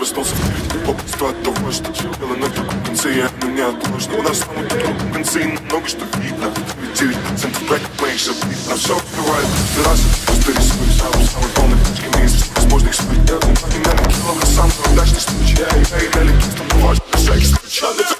Проснулся в девять Попусту от того, что было на другом конце Я но не отложено У нас на другом конце и много что видно. 9% проект моих забит На все открывает ты раз Просто рисую а сам Самый полный путь к возможных судей Я думаю, меня накинуло Самый удачный случай Я и далеки с тобой Важно, шаги далеко